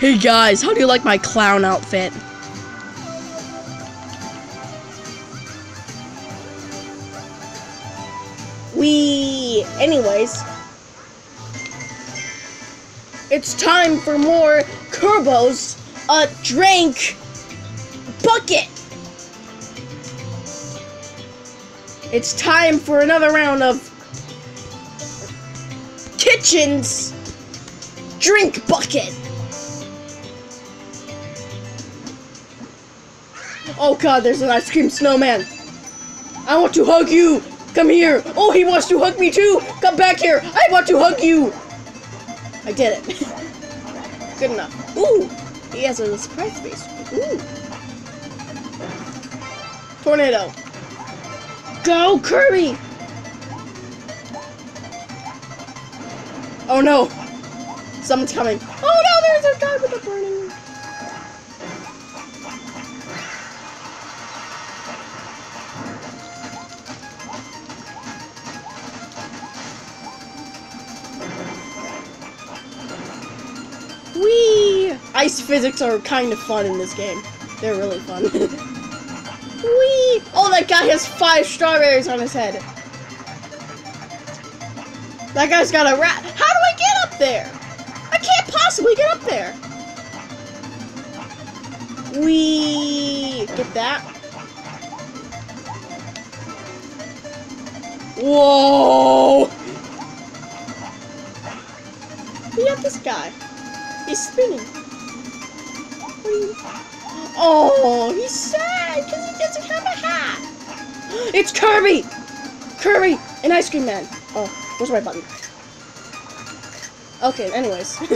Hey guys, how do you like my clown outfit? We, anyways, it's time for more Kerbos, a Dream Buffet. It's time for another round of Kitchen's Dream Buffet. Oh god, there's an ice cream snowman. I want to hug you. Come here. Oh, he wants to hug me too. Come back here. I want to hug you. I did it. Good enough. Ooh, he has a surprise face. Ooh. Tornado. Go, Kirby. Oh no. Someone's coming. Oh no, there's a guy with a burning. Ice physics are kind of fun in this game. They're really fun. Whee! Oh, that guy has five strawberries on his head. That guy's got a rat. How do I get up there? I can't possibly get up there. We get that. Whoa! We have this guy. He's spinning. Oh, he's sad because he doesn't have a hat. It's Kirby! Kirby, an ice cream man. Oh, where's my button? Okay, anyways.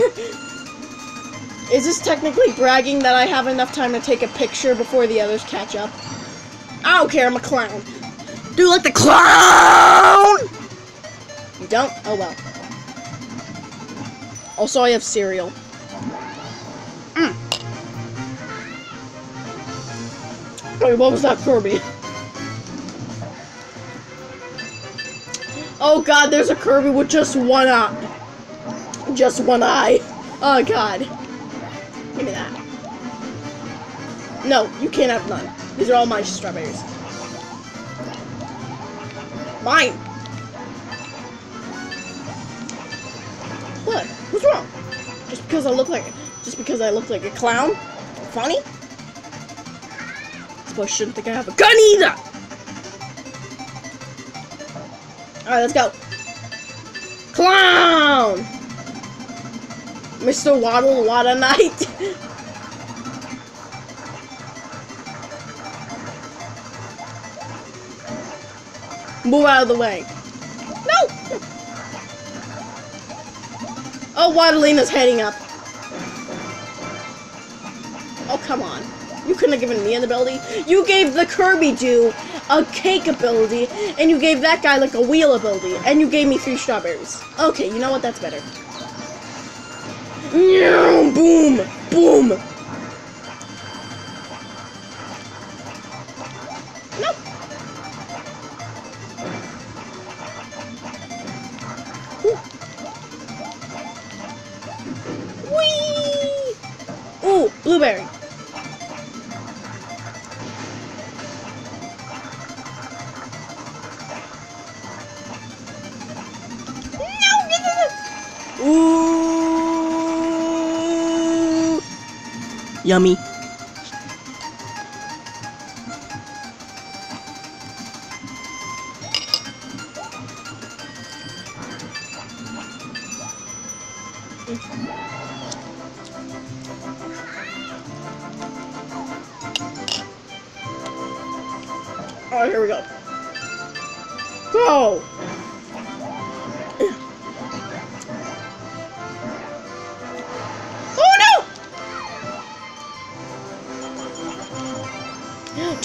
Is this technically bragging that I have enough time to take a picture before the others catch up? I don't care, I'm a clown. Do you like the clown? You don't? Oh well. Also, I have cereal. What was that, Kirby? Oh god, there's a Kirby with just one eye. Just one eye. Oh god. Give me that. No, you can't have none. These are all my strawberries. Mine. What? What's wrong? Just because I look like just because I look like a clown? Funny? I shouldn't think I have a gun either. Alright, let's go. Clown! Mr. Waddle Waddle Knight. Move out of the way. No! Oh, Waddleina's heading up. Oh, come on. You couldn't have given me an ability. You gave the Kirby dude a cake ability, and you gave that guy like a wheel ability, and you gave me three strawberries. Okay, you know what? That's better. Boom! Boom! Ooh, blueberry. Yummy. Oh, here we go. Go!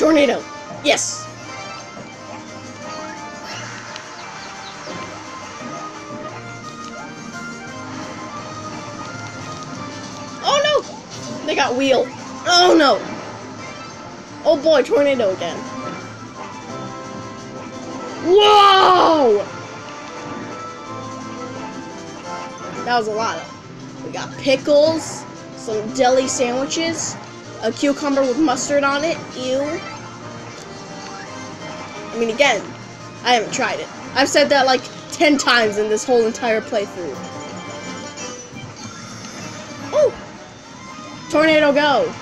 Tornado. Yes. Oh no! They got wheel. Oh no! Oh boy, tornado again. Whoa! That was a lot. We got pickles, some deli sandwiches, a cucumber with mustard on it. Ew. I mean, again, I haven't tried it. I've said that like 10 times in this whole entire playthrough. Oh! Tornado go!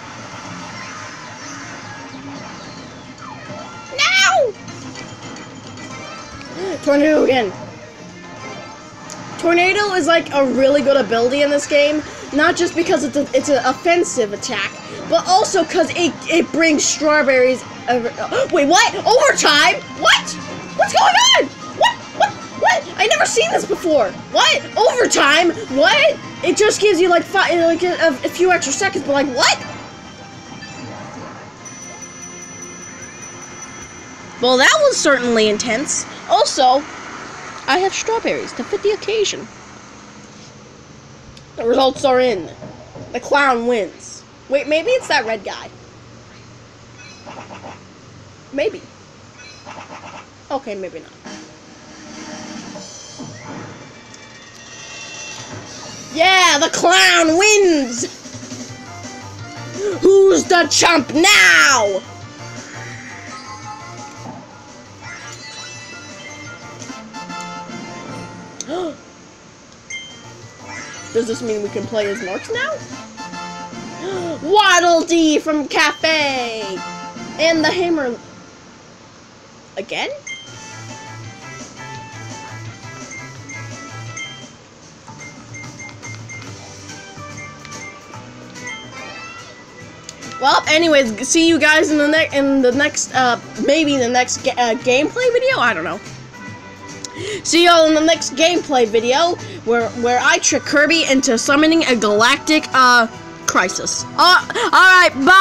No! Tornado again. Tornado is like a really good ability in this game, not just because it's a, it's an offensive attack, but also because it, it brings strawberries. Over, wait, what? Overtime? What? What's going on? What? What? What? I never seen this before. What? Overtime? What? It just gives you like five, like a, a few extra seconds, but like what? Well, that was certainly intense. Also, I have strawberries to fit the occasion. The results are in. The clown wins. Wait, maybe it's that red guy. Maybe. Okay, maybe not. Yeah, the clown wins! Who's the chump now? Does this mean we can play as Marks now? Waddle Dee from Cafe! And the hammer... Again? Well, anyways, see you guys in the next in the next uh maybe the next uh, gameplay video. I don't know. See y'all in the next gameplay video where where I trick Kirby into summoning a galactic uh crisis. Uh, all right, bye.